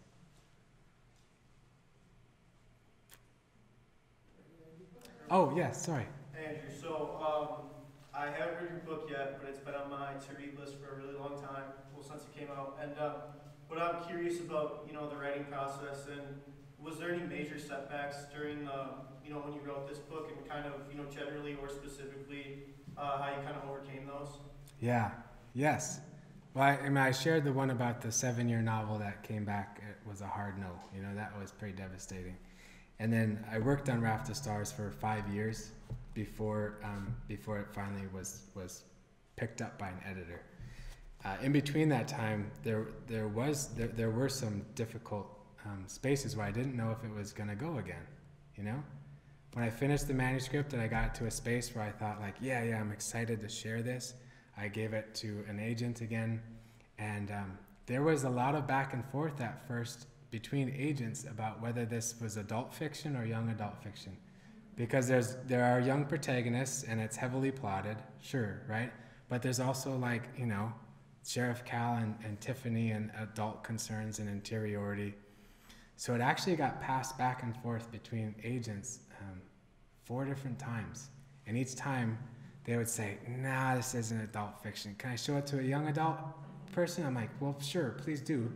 Oh yes, sorry. Andrew, so, um, I haven't read your book yet, but it's been on my to-read list for a really long time, well, since it came out. And, um, what I'm curious about, you know, the writing process, and was there any major setbacks during the, you know, when you wrote this book, and kind of, you know, generally or specifically, uh, how you kind of overcame those? Yeah, yes. Well, I, I mean, I shared the one about the seven year novel that came back. It was a hard no. You know, that was pretty devastating. And then I worked on Raft of Stars for five years before, um, before it finally was, was picked up by an editor. Uh, in between that time, there, there, was, there, there were some difficult um, spaces where I didn't know if it was going to go again. You know? When I finished the manuscript and I got to a space where I thought, like, yeah, yeah, I'm excited to share this, I gave it to an agent again, and um, there was a lot of back and forth at first between agents about whether this was adult fiction or young adult fiction, because there's there are young protagonists and it's heavily plotted, sure, right? But there's also like you know, Sheriff Cal and, and Tiffany and adult concerns and interiority. So it actually got passed back and forth between agents um, four different times, and each time they would say, nah, this isn't adult fiction. Can I show it to a young adult person? I'm like, well, sure, please do.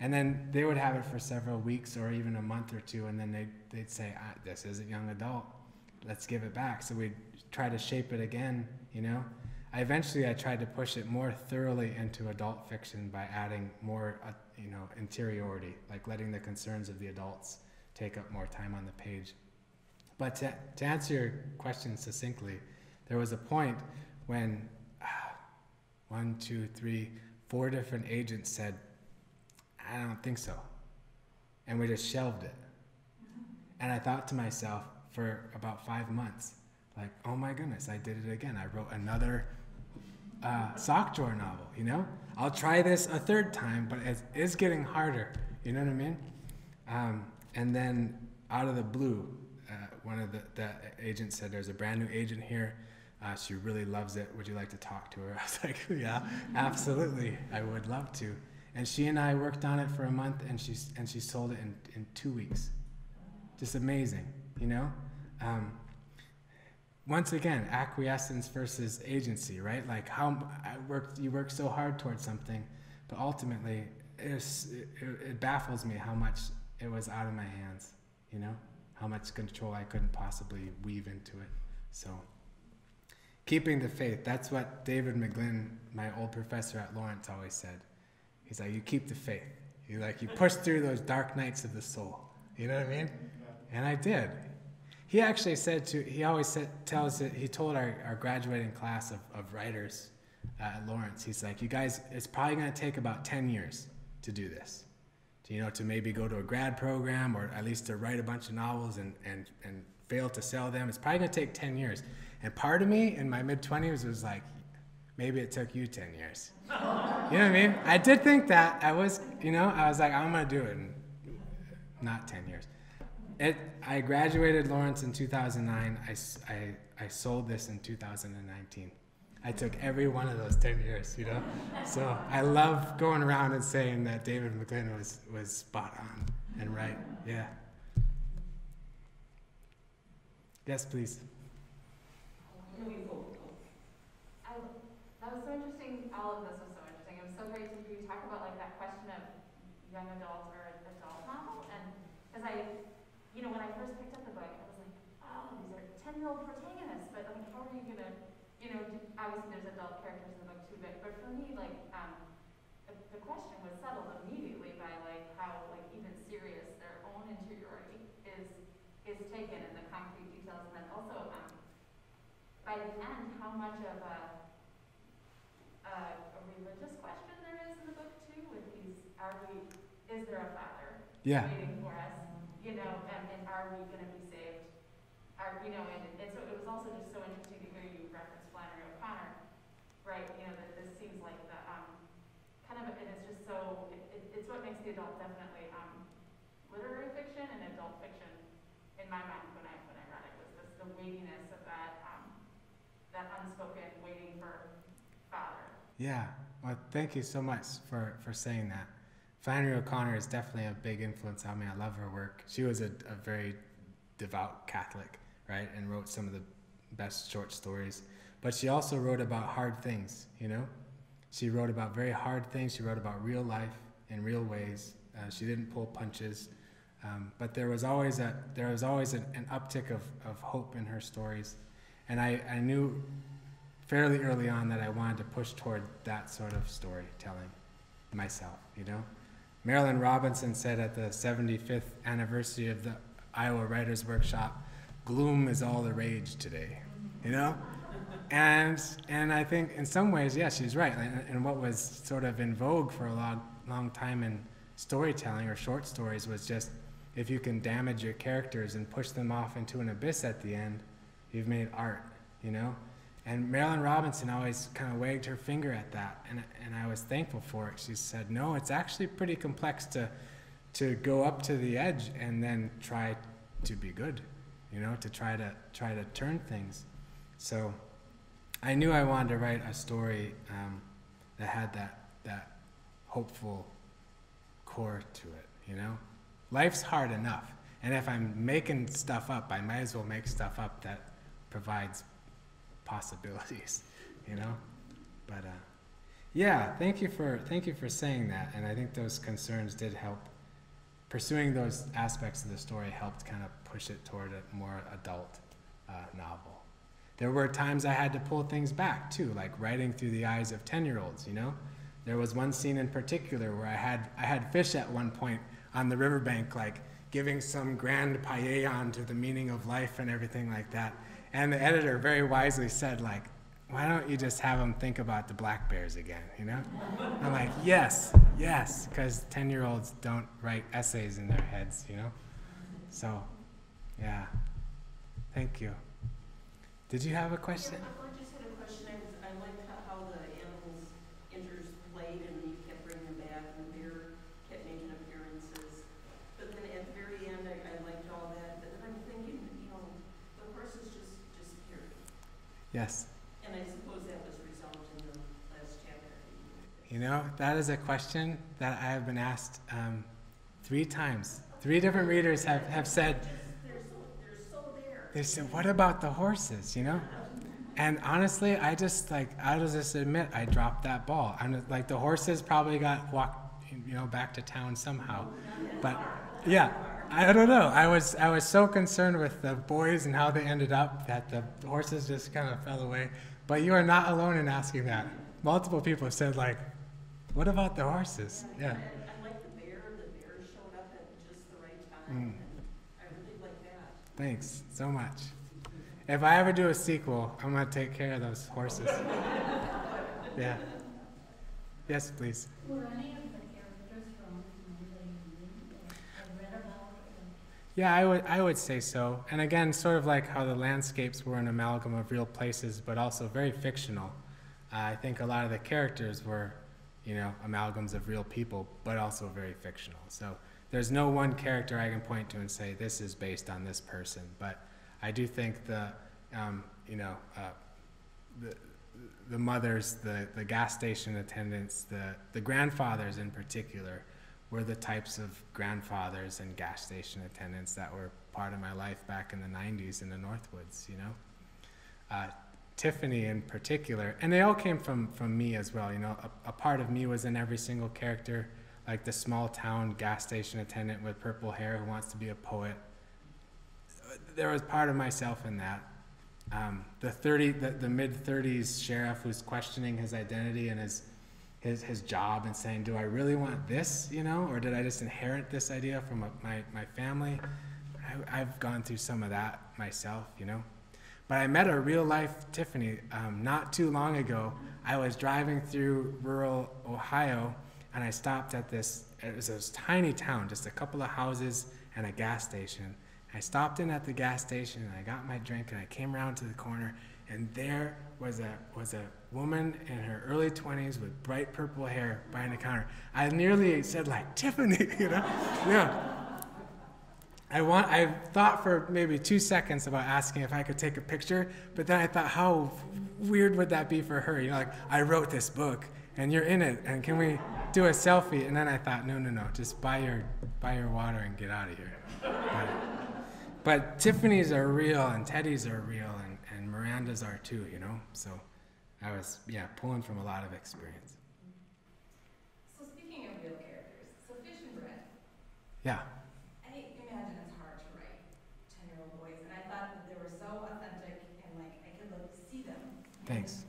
And then they would have it for several weeks or even a month or two, and then they'd, they'd say, ah, this isn't young adult. Let's give it back. So we'd try to shape it again, you know? Eventually I tried to push it more thoroughly into adult fiction by adding more, uh, you know, interiority, like letting the concerns of the adults take up more time on the page. But to, to answer your question succinctly, there was a point when ah, one, two, three, four different agents said, I don't think so. And we just shelved it. And I thought to myself for about five months, like, oh my goodness, I did it again. I wrote another uh, sock drawer novel, you know? I'll try this a third time, but it is getting harder. You know what I mean? Um, and then out of the blue, uh, one of the, the agents said, There's a brand new agent here. Uh, she really loves it. Would you like to talk to her? I was like, yeah, absolutely. I would love to. And she and I worked on it for a month, and she and she sold it in, in two weeks. Just amazing, you know. Um, once again, acquiescence versus agency, right? Like how I worked, you work so hard towards something, but ultimately, it, was, it, it baffles me how much it was out of my hands. You know, how much control I couldn't possibly weave into it. So keeping the faith. That's what David McGlynn, my old professor at Lawrence, always said. He's like, you keep the faith. You like you push through those dark nights of the soul. You know what I mean? And I did. He actually said to he always said tells it he told our, our graduating class of, of writers uh, at Lawrence, he's like, you guys, it's probably gonna take about ten years to do this. To, you know, to maybe go to a grad program or at least to write a bunch of novels and, and, and fail to sell them. It's probably gonna take ten years. And part of me in my mid 20s was like, maybe it took you 10 years. You know what I mean? I did think that. I was, you know, I was like, I'm going to do it in not 10 years. It, I graduated Lawrence in 2009. I, I, I sold this in 2019. I took every one of those 10 years, you know? So I love going around and saying that David McGlynn was, was spot on and right. Yeah. Yes, please. That was so interesting, all of this was so interesting, it was so great to hear you talk about like that question of young adult or adult novel, and, cause I, you know, when I first picked up the book, I was like, oh, these are ten-year-old protagonists, but like, how are you gonna, you know, do- obviously there's adult characters in the book too, but, but for me, like, um, the, the question was settled immediately by like, how like even serious their own interiority is, is taken and the concrete details, and then also, um, by the end, how much of a, a, a religious question there is in the book too, with these, are we, is there a father Yeah. waiting for us? You know, and, and are we gonna be saved? Are, you know, and, and so it was also just so interesting to hear you reference Flannery O'Connor, right? You know, that this seems like the, um, kind of, and it's just so, it, it, it's what makes the adult definitely, um, literary fiction and adult fiction in my mind when I, when I read it, was this, the weightiness of that, um, that unspoken waiting for father. Yeah. Well, thank you so much for, for saying that. Flannery O'Connor is definitely a big influence on me. I love her work. She was a, a very devout Catholic, right? And wrote some of the best short stories. But she also wrote about hard things, you know? She wrote about very hard things. She wrote about real life in real ways. Uh, she didn't pull punches. Um, but there was always a there was always an, an uptick of, of hope in her stories. And I, I knew fairly early on that I wanted to push toward that sort of storytelling myself, you know? Marilynne Robinson said at the 75th anniversary of the Iowa Writers Workshop, gloom is all the rage today, you know? And, and I think in some ways, yeah, she's right. And, and what was sort of in vogue for a long, long time in storytelling or short stories was just if you can damage your characters and push them off into an abyss at the end, you've made art, you know? And Marilynne Robinson always kind of wagged her finger at that, and, and I was thankful for it. She said, no, it's actually pretty complex to, to go up to the edge and then try to be good, you know, to try to, try to turn things. So I knew I wanted to write a story um, that had that, that hopeful core to it, you know? Life's hard enough. And if I'm making stuff up, I might as well make stuff up that provides possibilities, you know? But uh, yeah, thank you for thank you for saying that. And I think those concerns did help. Pursuing those aspects of the story helped kind of push it toward a more adult uh, novel. There were times I had to pull things back too, like writing through the eyes of ten-year-olds. You know, there was one scene in particular where I had I had fish at one point on the riverbank, like giving some grand paean to the meaning of life and everything like that. And the editor very wisely said, like, why don't you just have them think about the black bears again, you know? I'm like, yes, yes, because 10 year olds don't write essays in their heads, you know? So, yeah. Thank you. Did you have a question? Yeah, I just had a question. I was, I liked how, how the animals interplayed and you kept bringing them back and the bear kept making appearances. But then at the very end, I, I liked all that, but then I'm thinking, you know, the horses just disappeared. Yes. And I suppose that was resolved in the last chapter. You know, that is a question that I have been asked um, three times. Three different readers have, have said, they're so, they're so there. they said, what about the horses, you know? And honestly, I just like, I'll just admit, I dropped that ball. I'm like, the horses probably got walked, you know, back to town somehow. But yeah, I don't know. I was, I was so concerned with the boys and how they ended up that the horses just kind of fell away. But you are not alone in asking that. Multiple people have said like, what about the horses? Yeah. I like the bear, the bear showed up at just the right Mm. time. and I really like that. Thanks so much. If I ever do a sequel, I'm gonna take care of those horses. Yeah. Yes, please. Were any of the characters from Monday that I read about? or- Yeah, I would, I would say so. And again, sort of like how the landscapes were an amalgam of real places, but also very fictional. Uh, I think a lot of the characters were, you know, amalgams of real people, but also very fictional. So there's no one character I can point to and say this is based on this person. But I do think the, um, you know, uh, the, the mothers, the, the gas station attendants, the, the grandfathers in particular, were the types of grandfathers and gas station attendants that were part of my life back in the 90s in the Northwoods, you know? Uh, Tiffany in particular, and they all came from, from me as well, you know? A, a part of me was in every single character, like the small town gas station attendant with purple hair who wants to be a poet. There was part of myself in that. Um, the 30, the, the mid 30s sheriff who's questioning his identity and his his, his job and saying, do I really want this, you know, or did I just inherit this idea from my, my family? I, I've gone through some of that myself, you know. But I met a real life Tiffany um, not too long ago. I was driving through rural Ohio and I stopped at this, it was this tiny town, just a couple of houses and a gas station. I stopped in at the gas station and I got my drink and I came around to the corner and there was a was a woman in her early 20s with bright purple hair behind the counter. I nearly said like Tiffany, you know, yeah. I want. I thought for maybe two seconds about asking if I could take a picture, but then I thought, how weird would that be for her? You know, like I wrote this book and you're in it, and can we do a selfie? And then I thought, no, no, no, just buy your buy your water and get out of here. But, but Tiffany's are real, and Teddy's are real, and, and Miranda's are too. You know, so I was yeah pulling from a lot of experience. So speaking of real characters, so Fish and Bread, Yeah. I imagine it's hard to write ten-year-old boys, and I thought that they were so authentic and like I could like see them. Thanks.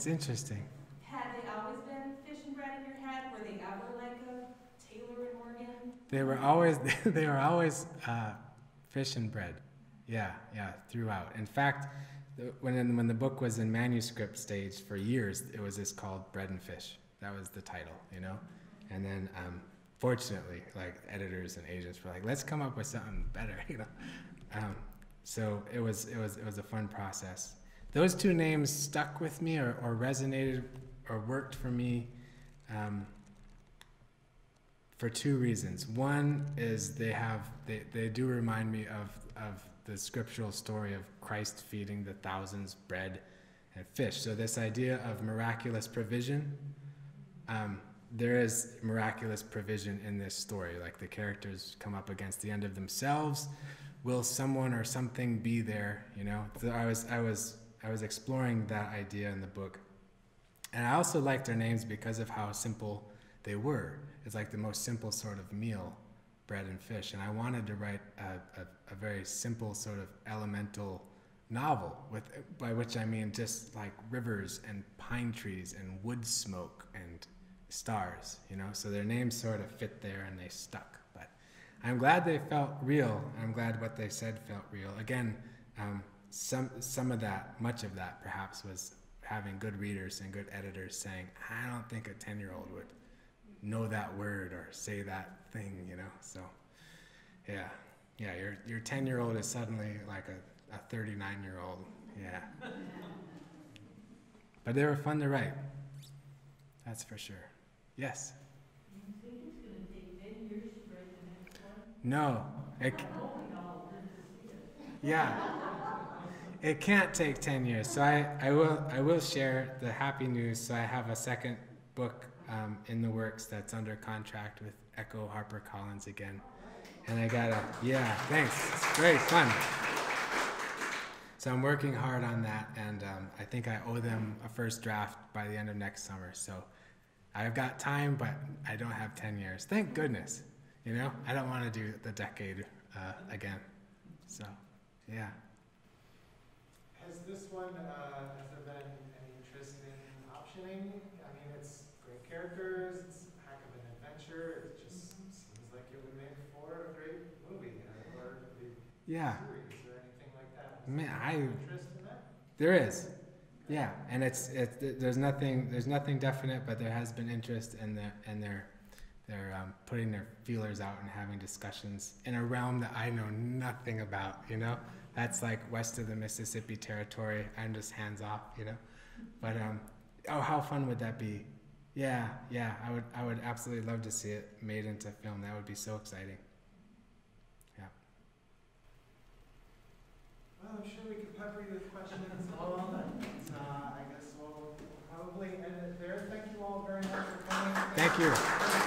That's interesting. had they always been fish and bread in your head? Were they ever like a Taylor and Morgan? They were always they were always uh, fish and bread. Yeah, yeah, throughout. In fact, the, when when the book was in manuscript stage for years, it was just called Bread and Fish. That was the title, you know. And then, um, fortunately, like editors and agents were like, "Let's come up with something better," you know. Um, so it was it was it was a fun process. Those two names stuck with me or, or resonated or worked for me. Um, for two reasons. One is they have they, they do remind me of of the scriptural story of Christ feeding the thousands bread and fish. So this idea of miraculous provision, um, there is miraculous provision in this story. Like the characters come up against the end of themselves. Will someone or something be there? You know. So I was I was I was exploring that idea in the book, and I also liked their names because of how simple they were. It's like the most simple sort of meal, bread and fish. And I wanted to write a, a, a very simple sort of elemental novel, with by which I mean just like rivers and pine trees and wood smoke and stars, you know. So their names sort of fit there and they stuck. But I'm glad they felt real. I'm glad what they said felt real. Again, um, some some of that, much of that, perhaps was having good readers and good editors saying, I don't think a ten year old would know that word or say that thing, you know. So, yeah, yeah, your your ten year old is suddenly like a, a thirty nine year old. Yeah. But they were fun to write. That's for sure. Yes. No. It, yeah. It can't take ten years. So I, I will I will share the happy news. So I have a second book um, in the works that's under contract with Ecco HarperCollins again. And I got a, yeah, thanks. It's very fun. So I'm working hard on that, and um, I think I owe them a first draft by the end of next summer. So I've got time, but I don't have 10 years. Thank goodness. You know, I don't want to do the decade uh, again. So, yeah. Has this one, uh, has there been any interest in optioning? I mean, it's great characters, it's a heck of an adventure, it just seems like it would make for a great movie, or a big Yeah. series, or anything like that. Is Man, there I- Interest in that? There is. Yeah, and it's it's there's nothing there's nothing definite, but there has been interest in the and they're they're um, putting their feelers out and having discussions in a realm that I know nothing about. You know, that's like west of the Mississippi territory. I'm just hands off. You know, but um, oh, how fun would that be? Yeah, yeah, I would I would absolutely love to see it made into film. That would be so exciting. Yeah. Well, I'm sure we could pepper you with questions but, uh, I guess we'll probably end it there. Thank you all very much for coming. Thank you.